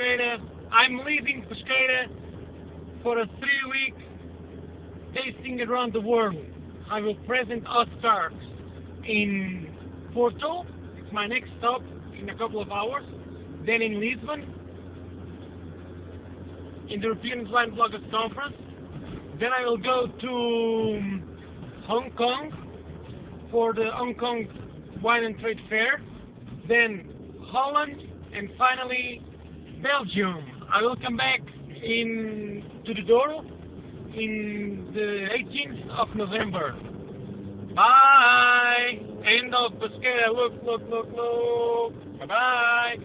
I'm leaving Pesqueira for a three-week tasting around the world. I will present Oscars in Porto. It's my next stop in a couple of hours. Then in Lisbon, in the European Wine Bloggers Conference. Then I will go to um, Hong Kong for the Hong Kong Wine and Trade Fair. Then Holland and finally Belgium. I will come back in to the Douro in the 18th of November. Bye! End of Pesqueira. Look, look, look, look. Bye bye.